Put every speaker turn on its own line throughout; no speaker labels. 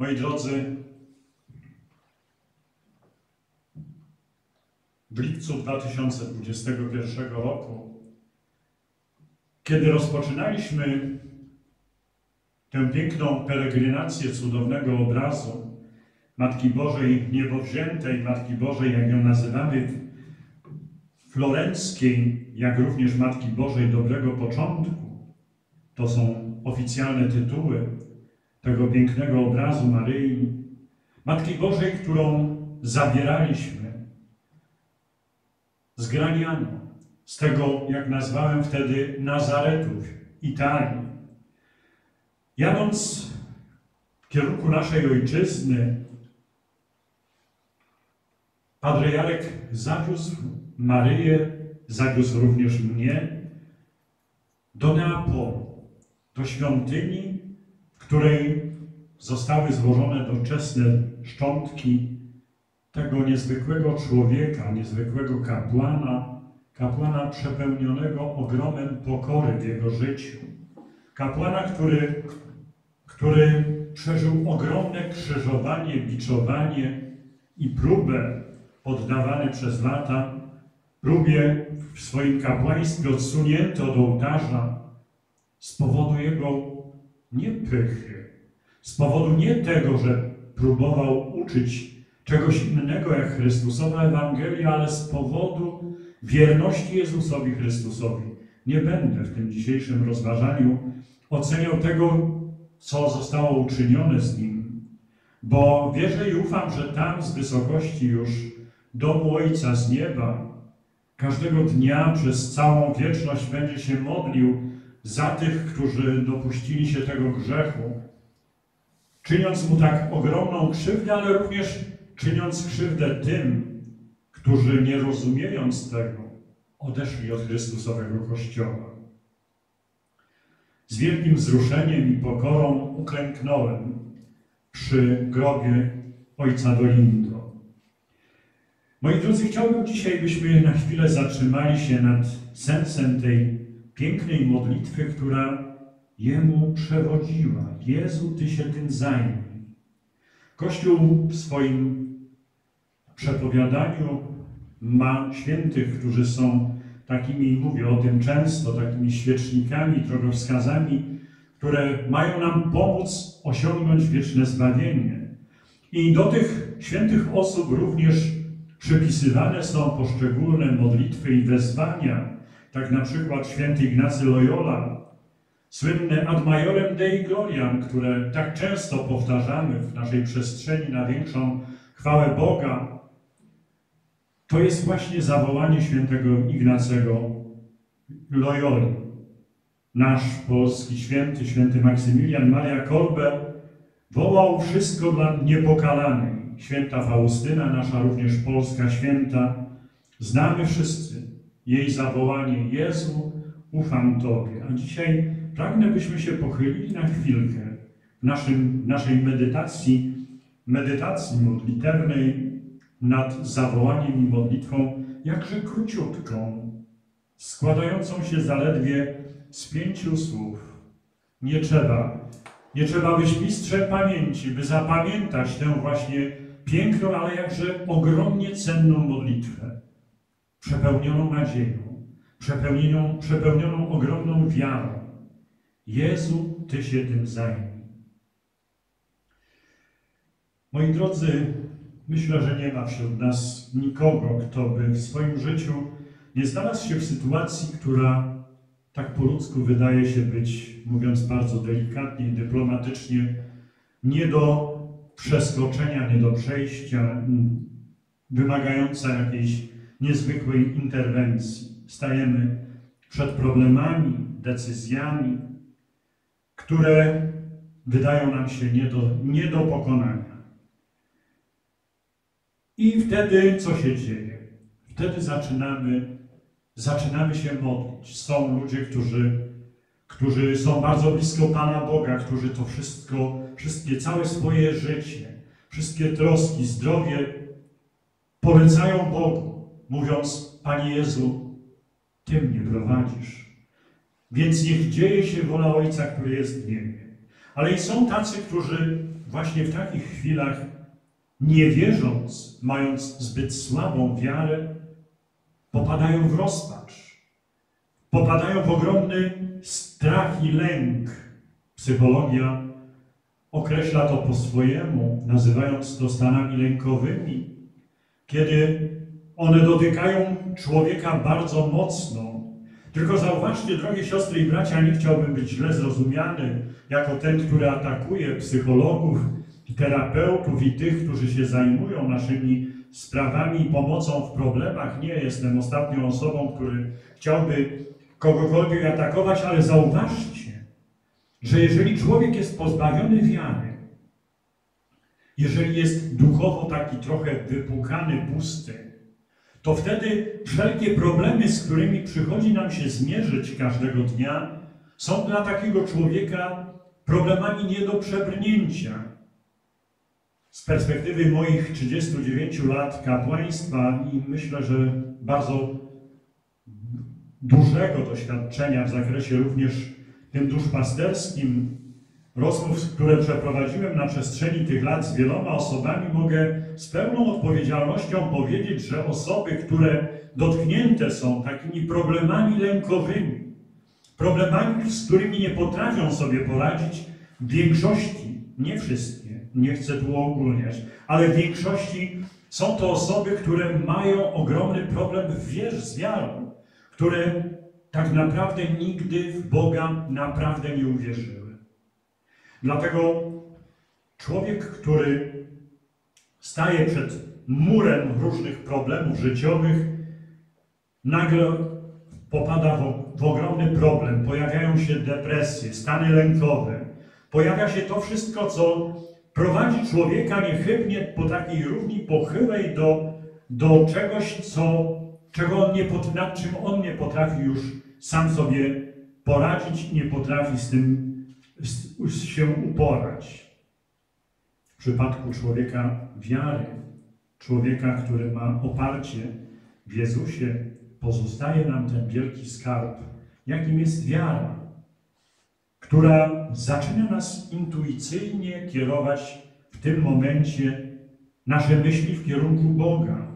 Moi drodzy, w lipcu 2021 roku, kiedy rozpoczynaliśmy tę piękną peregrinację cudownego obrazu Matki Bożej Niebowziętej, Matki Bożej, jak ją nazywamy, florenckiej, jak również Matki Bożej Dobrego Początku, to są oficjalne tytuły tego pięknego obrazu Maryi, Matki Bożej, którą zabieraliśmy z Graniano, z tego, jak nazwałem wtedy, Nazaretu Italii. Jadąc w kierunku naszej ojczyzny, Padre Jarek zawiózł Maryję, zawiózł również mnie do Neapolu, do świątyni, której zostały złożone doczesne szczątki tego niezwykłego człowieka, niezwykłego kapłana, kapłana przepełnionego ogromem pokory w jego życiu. Kapłana, który, który przeżył ogromne krzyżowanie, biczowanie i próbę poddawany przez lata, próbie w swoim kapłaństwie odsunięty od ołtarza z powodu jego nie pychy, z powodu nie tego, że próbował uczyć czegoś innego jak Chrystusowa Ewangelia, ale z powodu wierności Jezusowi Chrystusowi. Nie będę w tym dzisiejszym rozważaniu oceniał tego, co zostało uczynione z nim, bo wierzę i ufam, że tam z wysokości już domu Ojca z nieba każdego dnia przez całą wieczność będzie się modlił za tych, którzy dopuścili się tego grzechu, czyniąc mu tak ogromną krzywdę, ale również czyniąc krzywdę tym, którzy nie rozumiejąc tego, odeszli od Chrystusowego Kościoła. Z wielkim wzruszeniem i pokorą uklęknąłem przy grobie ojca Dolindo. Moi drodzy, chciałbym dzisiaj, byśmy na chwilę zatrzymali się nad sensem tej pięknej modlitwy, która Jemu przewodziła. Jezu, Ty się tym zajmij. Kościół w swoim przepowiadaniu ma świętych, którzy są takimi, mówię o tym często, takimi świecznikami, drogowskazami, które mają nam pomóc osiągnąć wieczne zbawienie. I do tych świętych osób również przypisywane są poszczególne modlitwy i wezwania, tak na przykład święty Ignacy Loyola, słynne Ad Majorem Dei Gloriam, które tak często powtarzamy w naszej przestrzeni na większą chwałę Boga, to jest właśnie zawołanie świętego Ignacego Loyoli. Nasz polski święty, święty Maksymilian Maria Kolbe wołał wszystko dla niepokalanej. Święta Faustyna, nasza również polska święta, znamy wszyscy jej zawołanie Jezu, ufam Tobie. A dzisiaj pragnę, byśmy się pochylili na chwilkę w naszym, naszej medytacji, medytacji modlitewnej nad zawołaniem i modlitwą, jakże króciutką, składającą się zaledwie z pięciu słów. Nie trzeba, nie trzeba być mistrzem pamięci, by zapamiętać tę właśnie piękną, ale jakże ogromnie cenną modlitwę, przepełnioną nadzieją, przepełnioną, przepełnioną ogromną wiarą. Jezu, Ty się tym zajmij. Moi drodzy, myślę, że nie ma wśród nas nikogo, kto by w swoim życiu nie znalazł się w sytuacji, która tak po ludzku wydaje się być, mówiąc bardzo delikatnie i dyplomatycznie, nie do przeskoczenia, nie do przejścia, wymagająca jakiejś niezwykłej interwencji. Stajemy przed problemami, decyzjami, które wydają nam się nie do, nie do pokonania. I wtedy co się dzieje? Wtedy zaczynamy, zaczynamy się modlić. Są ludzie, którzy, którzy są bardzo blisko Pana Boga, którzy to wszystko, wszystkie, całe swoje życie, wszystkie troski, zdrowie polecają Bogu, mówiąc, Panie Jezu, Ty mnie prowadzisz. Więc niech dzieje się wola Ojca, który jest w niebie. Ale i są tacy, którzy właśnie w takich chwilach, nie wierząc, mając zbyt słabą wiarę, popadają w rozpacz, popadają w ogromny strach i lęk. Psychologia określa to po swojemu, nazywając to stanami lękowymi, kiedy one dotykają człowieka bardzo mocno. Tylko zauważcie, drogie siostry i bracia, nie chciałbym być źle zrozumiany jako ten, który atakuje psychologów, terapeutów i tych, którzy się zajmują naszymi sprawami i pomocą w problemach. Nie jestem ostatnią osobą, który chciałby kogokolwiek atakować, ale zauważcie, że jeżeli człowiek jest pozbawiony wiary, jeżeli jest duchowo taki trochę wypłukany, pusty, to wtedy wszelkie problemy, z którymi przychodzi nam się zmierzyć każdego dnia, są dla takiego człowieka problemami nie do przebrnięcia. Z perspektywy moich 39 lat kapłaństwa i myślę, że bardzo dużego doświadczenia w zakresie również tym duszpasterskim, rozmów, które przeprowadziłem na przestrzeni tych lat z wieloma osobami, mogę z pełną odpowiedzialnością powiedzieć, że osoby, które dotknięte są takimi problemami lękowymi, problemami, z którymi nie potrafią sobie poradzić, w większości, nie wszystkie, nie chcę tu ogólniać, ale w większości są to osoby, które mają ogromny problem w wierz, z wiarą, które tak naprawdę nigdy w Boga naprawdę nie uwierzyły. Dlatego człowiek, który staje przed murem różnych problemów życiowych, nagle popada w, w ogromny problem. Pojawiają się depresje, stany lękowe. Pojawia się to wszystko, co prowadzi człowieka niechybnie po takiej równi pochyłej do, do czegoś, co, czego on nie, nad czym on nie potrafi już sam sobie poradzić i nie potrafi z tym się uporać. W przypadku człowieka wiary, człowieka, który ma oparcie w Jezusie, pozostaje nam ten wielki skarb, jakim jest wiara, która zaczyna nas intuicyjnie kierować w tym momencie nasze myśli w kierunku Boga,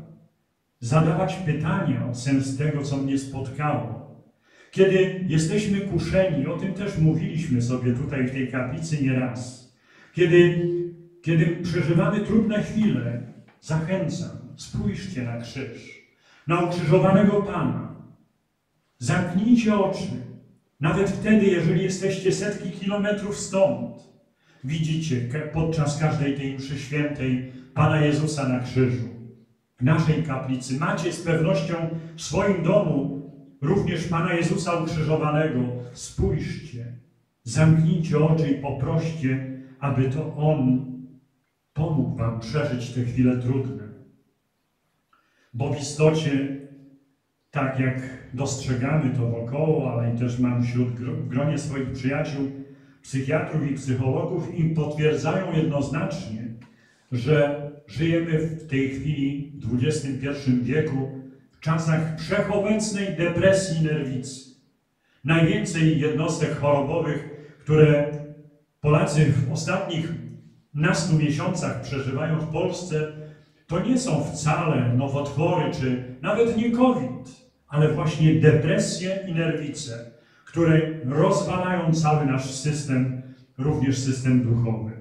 zadawać pytania o sens tego, co mnie spotkało. Kiedy jesteśmy kuszeni, o tym też mówiliśmy sobie tutaj w tej kaplicy nieraz, kiedy, kiedy przeżywamy trudne chwile, zachęcam, spójrzcie na krzyż, na ukrzyżowanego Pana. Zamknijcie oczy, nawet wtedy, jeżeli jesteście setki kilometrów stąd, widzicie podczas każdej tej mszy świętej Pana Jezusa na krzyżu. W naszej kaplicy macie z pewnością w swoim domu również Pana Jezusa ukrzyżowanego. Spójrzcie, zamknijcie oczy i poproście, aby to On pomógł Wam przeżyć te chwile trudne. Bo w istocie tak jak dostrzegamy to wokoło, ale i też mam wśród gronie swoich przyjaciół psychiatrów i psychologów i potwierdzają jednoznacznie, że żyjemy w tej chwili w XXI wieku czasach wszechobecnej depresji nerwicy. Najwięcej jednostek chorobowych, które Polacy w ostatnich nastu miesiącach przeżywają w Polsce, to nie są wcale nowotwory czy nawet nie COVID ale właśnie depresje i nerwice, które rozwalają cały nasz system, również system duchowy.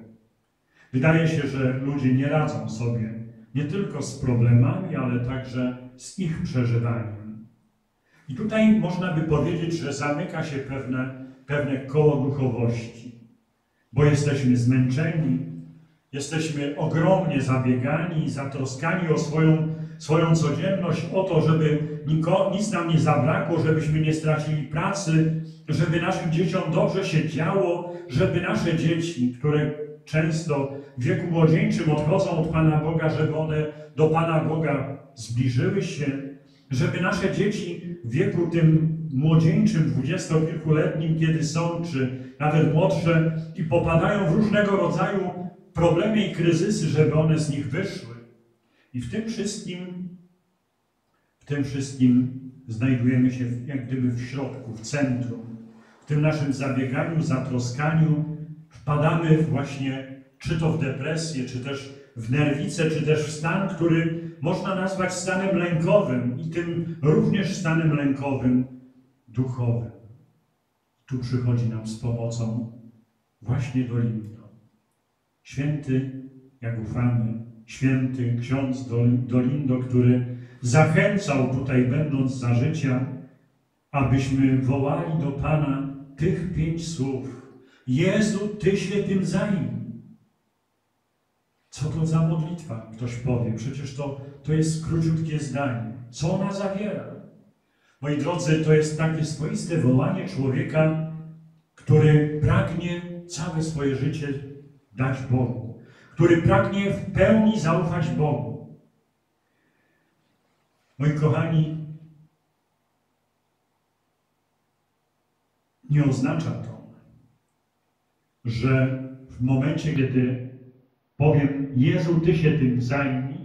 Wydaje się, że ludzie nie radzą sobie nie tylko z problemami, ale także z ich przeżywaniem. I tutaj można by powiedzieć, że zamyka się pewne, pewne koło duchowości, bo jesteśmy zmęczeni, jesteśmy ogromnie zabiegani zatroskani o swoją swoją codzienność o to, żeby niko, nic nam nie zabrakło, żebyśmy nie stracili pracy, żeby naszym dzieciom dobrze się działo, żeby nasze dzieci, które często w wieku młodzieńczym odchodzą od Pana Boga, żeby one do Pana Boga zbliżyły się, żeby nasze dzieci w wieku tym młodzieńczym, dwudziestokilkuletnim, kiedy są, czy nawet młodsze i popadają w różnego rodzaju problemy i kryzysy, żeby one z nich wyszły. I w tym wszystkim, w tym wszystkim znajdujemy się jak gdyby w środku, w centrum. W tym naszym zabieganiu, zatroskaniu wpadamy właśnie czy to w depresję, czy też w nerwicę, czy też w stan, który można nazwać stanem lękowym i tym również stanem lękowym duchowym. Tu przychodzi nam z pomocą właśnie Dolindo. Święty, jak ufamy, święty ksiądz Dolindo, który zachęcał tutaj, będąc za życia, abyśmy wołali do Pana tych pięć słów. Jezu, Ty się tym zajmij. Co to za modlitwa? Ktoś powie. Przecież to, to jest króciutkie zdanie. Co ona zawiera? Moi drodzy, to jest takie swoiste wołanie człowieka, który pragnie całe swoje życie dać Bogu, który pragnie w pełni zaufać Bogu. Moi kochani, nie oznacza to, że w momencie, kiedy powiem Jezu, Ty się tym zajmij,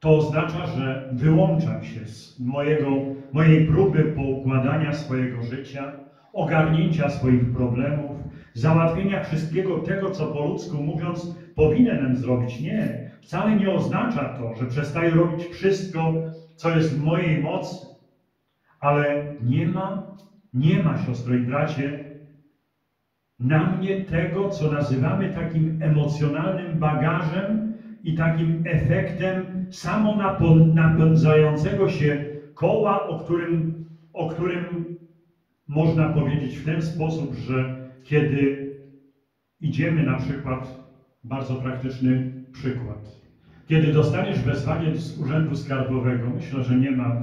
to oznacza, że wyłączam się z mojego, mojej próby poukładania swojego życia, ogarnięcia swoich problemów, załatwienia wszystkiego tego, co po ludzku mówiąc powinienem zrobić. Nie, wcale nie oznacza to, że przestaję robić wszystko, co jest w mojej mocy, ale nie ma, nie ma, siostro i bracie, na mnie tego, co nazywamy takim emocjonalnym bagażem i takim efektem samonapędzającego się koła, o którym, o którym można powiedzieć w ten sposób, że kiedy idziemy na przykład, bardzo praktyczny przykład, kiedy dostaniesz wezwanie z Urzędu Skarbowego, myślę, że nie ma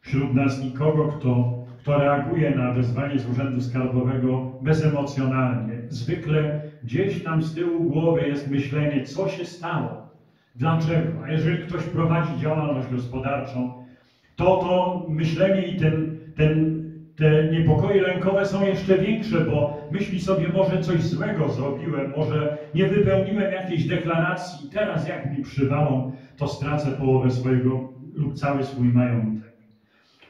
wśród nas nikogo, kto kto reaguje na wezwanie z Urzędu Skarbowego bezemocjonalnie. Zwykle gdzieś tam z tyłu głowy jest myślenie, co się stało, dlaczego. A jeżeli ktoś prowadzi działalność gospodarczą, to to myślenie i ten, ten, te niepokoje lękowe są jeszcze większe, bo myśli sobie, może coś złego zrobiłem, może nie wypełniłem jakiejś deklaracji teraz jak mi przywalą, to stracę połowę swojego lub cały swój majątek.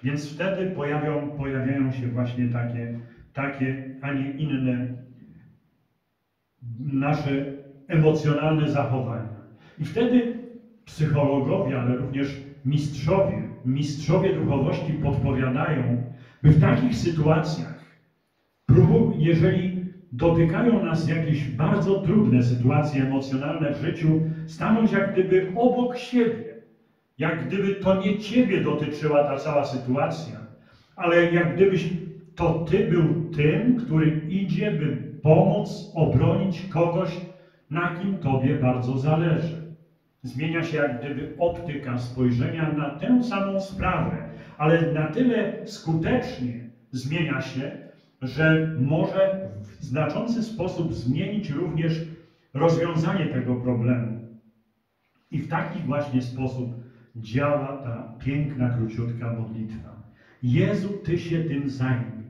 Więc wtedy pojawią, pojawiają się właśnie takie, takie, a nie inne nasze emocjonalne zachowania. I wtedy psychologowie, ale również mistrzowie, mistrzowie duchowości podpowiadają, by w takich sytuacjach, jeżeli dotykają nas jakieś bardzo trudne sytuacje emocjonalne w życiu, stanąć jak gdyby obok siebie jak gdyby to nie Ciebie dotyczyła ta cała sytuacja, ale jak gdybyś to Ty był tym, który idzie, by pomóc, obronić kogoś, na kim Tobie bardzo zależy. Zmienia się jak gdyby optyka spojrzenia na tę samą sprawę, ale na tyle skutecznie zmienia się, że może w znaczący sposób zmienić również rozwiązanie tego problemu. I w taki właśnie sposób działa ta piękna, króciutka modlitwa. Jezu, Ty się tym zajmij.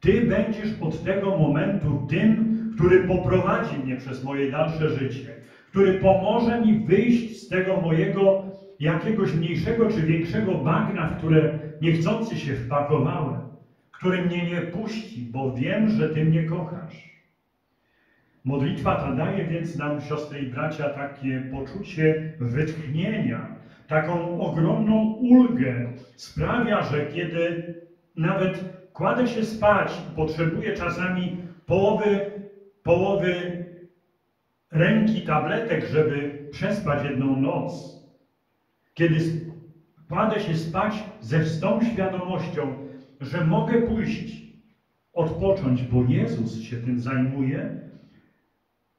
Ty będziesz od tego momentu tym, który poprowadzi mnie przez moje dalsze życie, który pomoże mi wyjść z tego mojego jakiegoś mniejszego czy większego bagna, w które niechcący się wpakowałem, który mnie nie puści, bo wiem, że Ty mnie kochasz. Modlitwa ta daje więc nam, siostry i bracia, takie poczucie wytchnienia, taką ogromną ulgę sprawia, że kiedy nawet kładę się spać i potrzebuję czasami połowy, połowy ręki tabletek, żeby przespać jedną noc, kiedy kładę się spać ze z tą świadomością, że mogę pójść, odpocząć, bo Jezus się tym zajmuje,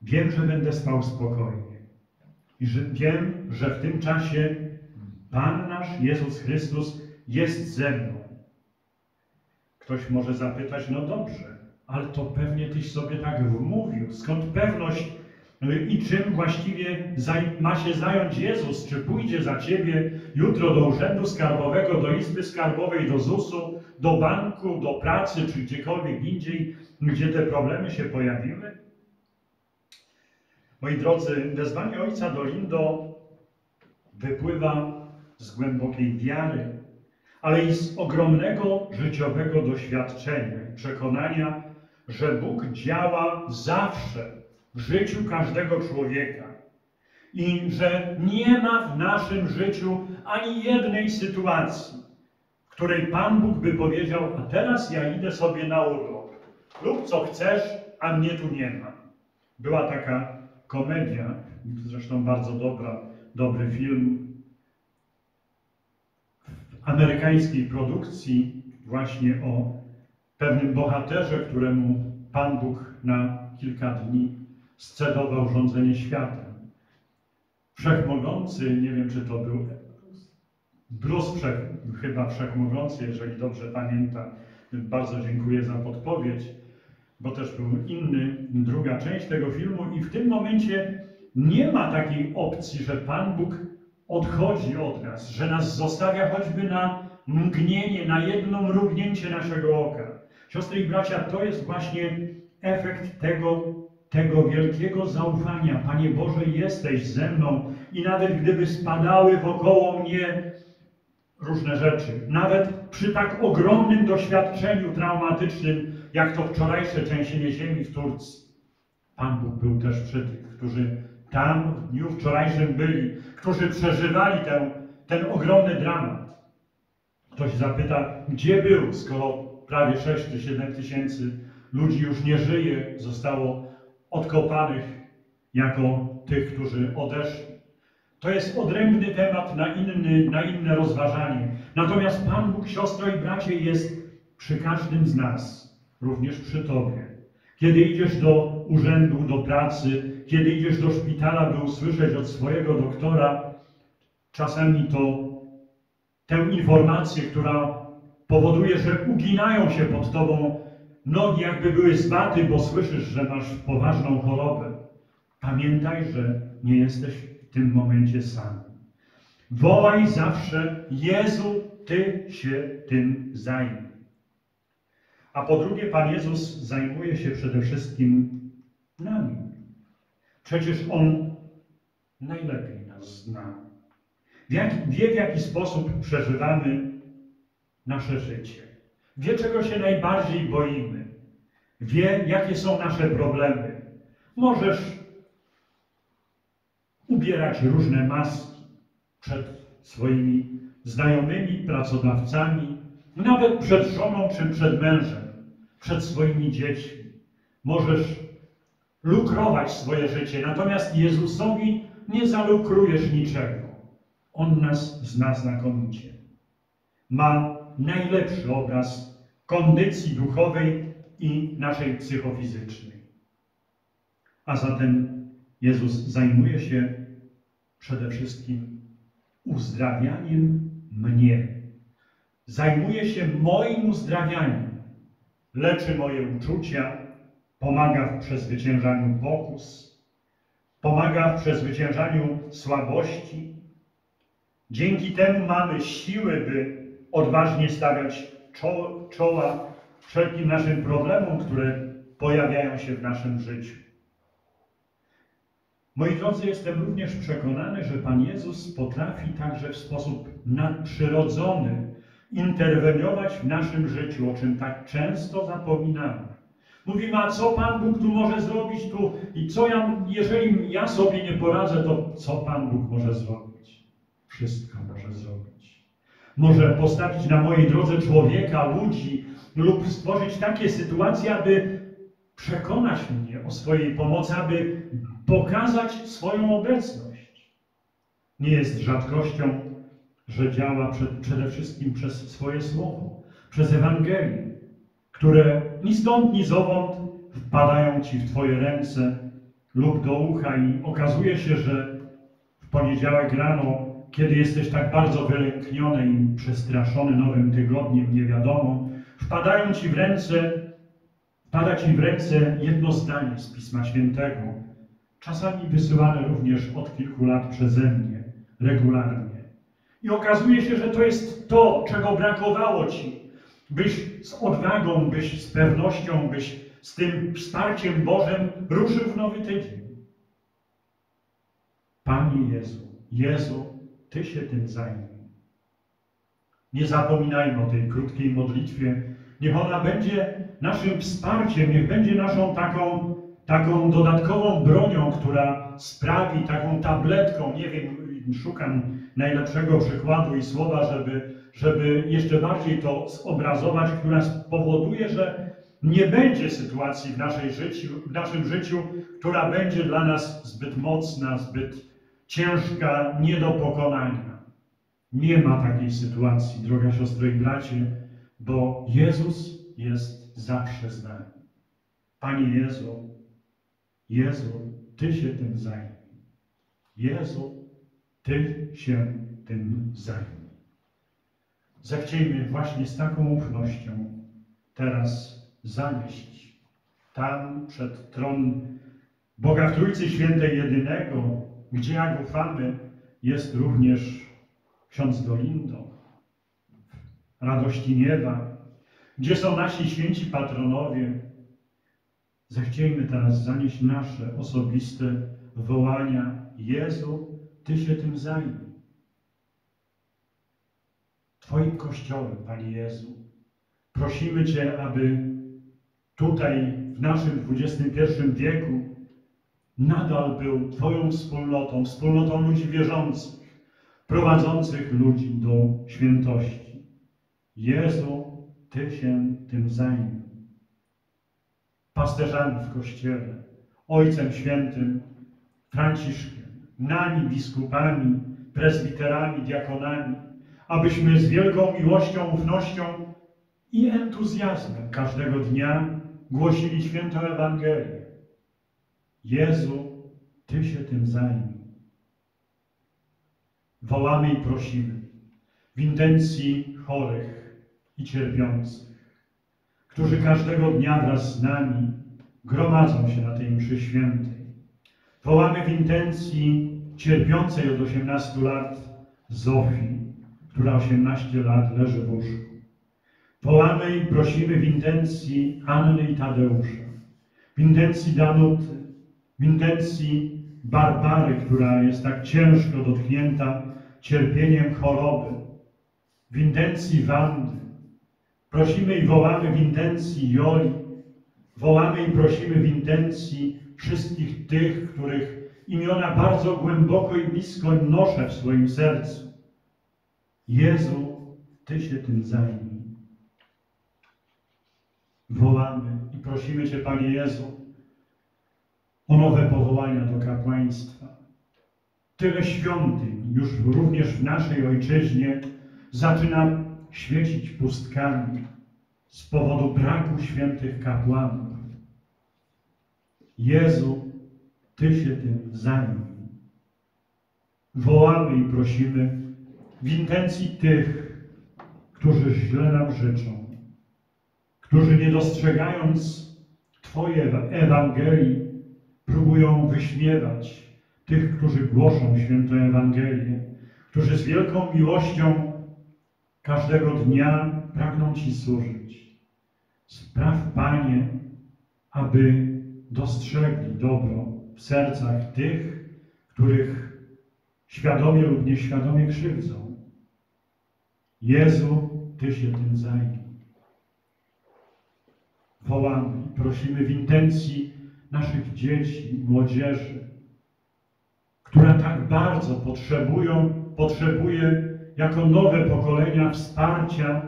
wiem, że będę spał spokojnie. I że wiem, że w tym czasie Pan nasz Jezus Chrystus jest ze mną. Ktoś może zapytać, no dobrze, ale to pewnie tyś sobie tak wmówił. Skąd pewność i czym właściwie ma się zająć Jezus? Czy pójdzie za ciebie jutro do urzędu skarbowego, do izby skarbowej, do ZUS-u, do banku, do pracy, czy gdziekolwiek indziej, gdzie te problemy się pojawiły? Moi drodzy, wezwanie ojca do Lindo wypływa z głębokiej wiary, ale i z ogromnego życiowego doświadczenia i przekonania, że Bóg działa zawsze w życiu każdego człowieka. I że nie ma w naszym życiu ani jednej sytuacji, w której Pan Bóg by powiedział, a teraz ja idę sobie na urlop. Lub co chcesz, a mnie tu nie ma. Była taka komedia, zresztą bardzo dobra, dobry film amerykańskiej produkcji właśnie o pewnym bohaterze, któremu Pan Bóg na kilka dni scedował rządzenie światem. Wszechmogący, nie wiem czy to był Bruce Wszech, chyba Wszechmogący, jeżeli dobrze pamiętam. Bardzo dziękuję za podpowiedź, bo też był inny, druga część tego filmu i w tym momencie nie ma takiej opcji, że Pan Bóg odchodzi od nas, że nas zostawia choćby na mgnienie, na jedno mrugnięcie naszego oka. Siostry i bracia, to jest właśnie efekt tego, tego wielkiego zaufania. Panie Boże, jesteś ze mną i nawet gdyby spadały wokoło mnie różne rzeczy, nawet przy tak ogromnym doświadczeniu traumatycznym, jak to wczorajsze trzęsienie ziemi w Turcji, Pan Bóg był też przy tych, którzy tam w dniu wczorajszym byli, którzy przeżywali ten, ten ogromny dramat. Ktoś zapyta, gdzie był, skoro prawie 6 czy 7 tysięcy ludzi już nie żyje, zostało odkopanych jako tych, którzy odeszli. To jest odrębny temat na, inny, na inne rozważanie. Natomiast Pan Bóg, siostro i bracie, jest przy każdym z nas, również przy Tobie. Kiedy idziesz do urzędu, do pracy, kiedy idziesz do szpitala, by usłyszeć od swojego doktora, czasami to tę informację, która powoduje, że uginają się pod Tobą nogi, jakby były zbaty, bo słyszysz, że masz poważną chorobę. Pamiętaj, że nie jesteś w tym momencie sam. Wołaj zawsze, Jezu, Ty się tym zajmij. A po drugie, Pan Jezus zajmuje się przede wszystkim nami. Przecież On najlepiej nas zna. wie, w jaki sposób przeżywamy nasze życie. Wie, czego się najbardziej boimy. Wie, jakie są nasze problemy. Możesz ubierać różne maski przed swoimi znajomymi, pracodawcami, nawet przed żoną czy przed mężem, przed swoimi dziećmi. Możesz lukrować swoje życie, natomiast Jezusowi nie zalukrujesz niczego. On nas zna znakomicie. Ma najlepszy obraz kondycji duchowej i naszej psychofizycznej. A zatem Jezus zajmuje się przede wszystkim uzdrawianiem mnie. Zajmuje się moim uzdrawianiem. Leczy moje uczucia, pomaga w przezwyciężaniu pokus, pomaga w przezwyciężaniu słabości. Dzięki temu mamy siły, by odważnie stawiać czoła wszelkim naszym problemom, które pojawiają się w naszym życiu. Moi drodzy, jestem również przekonany, że Pan Jezus potrafi także w sposób nadprzyrodzony interweniować w naszym życiu, o czym tak często zapominamy. Mówimy, a co Pan Bóg tu może zrobić tu i co ja, jeżeli ja sobie nie poradzę, to co Pan Bóg może zrobić? Wszystko może zrobić. Może postawić na mojej drodze człowieka, ludzi lub stworzyć takie sytuacje, aby przekonać mnie o swojej pomocy, aby pokazać swoją obecność. Nie jest rzadkością, że działa przed, przede wszystkim przez swoje słowo, przez Ewangelię, które ni stąd, ni zowąd wpadają Ci w Twoje ręce lub do ucha i okazuje się, że w poniedziałek rano, kiedy jesteś tak bardzo wylękniony i przestraszony nowym tygodniem, nie wiadomo, wpadają Ci w ręce, wpada Ci w ręce jedno zdanie z Pisma Świętego, czasami wysyłane również od kilku lat przeze mnie, regularnie. I okazuje się, że to jest to, czego brakowało Ci, byś z odwagą, byś z pewnością, byś z tym wsparciem Bożym ruszył w nowy tydzień. Panie Jezu, Jezu, Ty się tym zajmij. Nie zapominajmy o tej krótkiej modlitwie. Niech ona będzie naszym wsparciem, niech będzie naszą taką taką dodatkową bronią, która sprawi, taką tabletką, nie wiem, szukam najlepszego przykładu i słowa, żeby, żeby jeszcze bardziej to zobrazować, która spowoduje, że nie będzie sytuacji w, naszej życiu, w naszym życiu, która będzie dla nas zbyt mocna, zbyt ciężka, nie do pokonania. Nie ma takiej sytuacji, droga siostro i bracie, bo Jezus jest zawsze z nami. Panie Jezu, Jezu, Ty się tym zajmij. Jezu, Ty się tym zajmij. Zechciejmy właśnie z taką ufnością teraz zanieść tam przed tron Boga w Trójcy Świętej Jedynego, gdzie jak ufamy jest również ksiądz Dolindo, radości nieba, gdzie są nasi święci patronowie. Zechciejmy teraz zanieść nasze osobiste wołania. Jezu, Ty się tym zajmij. Twoim Kościołem, Panie Jezu, prosimy Cię, aby tutaj w naszym XXI wieku nadal był Twoją wspólnotą, wspólnotą ludzi wierzących, prowadzących ludzi do świętości. Jezu, Ty się tym zajmij. Pasterzami w Kościele, Ojcem Świętym, Franciszkiem, nami biskupami, prezbiterami, diakonami, abyśmy z wielką miłością, ufnością i entuzjazmem każdego dnia głosili świętą Ewangelię. Jezu, Ty się tym zajmij. Wołamy i prosimy w intencji chorych i cierpiących, którzy każdego dnia wraz z nami gromadzą się na tej mszy świętej. Wołamy w intencji cierpiącej od 18 lat Zofii, która 18 lat leży w łóżku. Wołamy i prosimy w intencji Anny i Tadeusza, w intencji Danuty, w intencji Barbary, która jest tak ciężko dotknięta cierpieniem choroby, w intencji Wandy. Prosimy i wołamy w intencji Joli, wołamy i prosimy w intencji wszystkich tych, których imiona bardzo głęboko i blisko noszę w swoim sercu. Jezu, Ty się tym zajmij. Wołamy i prosimy Cię, Panie Jezu, o nowe powołania do kapłaństwa. Tyle świątyń już również w naszej ojczyźnie zaczyna świecić pustkami z powodu braku świętych kapłanów. Jezu, Ty się tym zajmij. Wołamy i prosimy w intencji tych, którzy źle nam życzą, którzy nie dostrzegając Twojej Ewangelii, próbują wyśmiewać tych, którzy głoszą świętą Ewangelię, którzy z wielką miłością każdego dnia pragną Ci służyć. Spraw, Panie, aby dostrzegli dobro w sercach tych, których świadomie lub nieświadomie krzywdzą. Jezu, Ty się tym zajmij. Wołamy i prosimy w intencji naszych dzieci, młodzieży, która tak bardzo potrzebują, potrzebuje jako nowe pokolenia wsparcia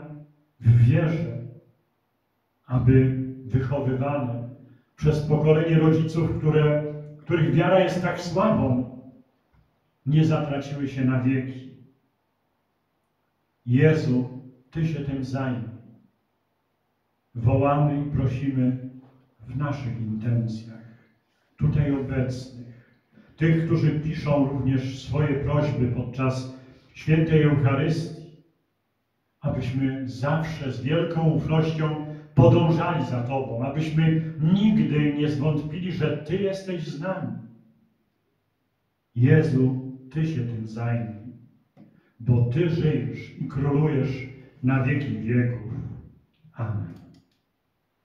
w wierze, aby wychowywane przez pokolenie rodziców, które, których wiara jest tak słabą, nie zatraciły się na wieki. Jezu, Ty się tym zajmij. Wołamy i prosimy w naszych intencjach, tutaj obecnych, tych, którzy piszą również swoje prośby podczas świętej Eucharystii, abyśmy zawsze z wielką ufnością podążali za Tobą, abyśmy nigdy nie zwątpili, że Ty jesteś z nami. Jezu, Ty się tym zajmij, bo Ty żyjesz i królujesz na wieki wieków. Amen.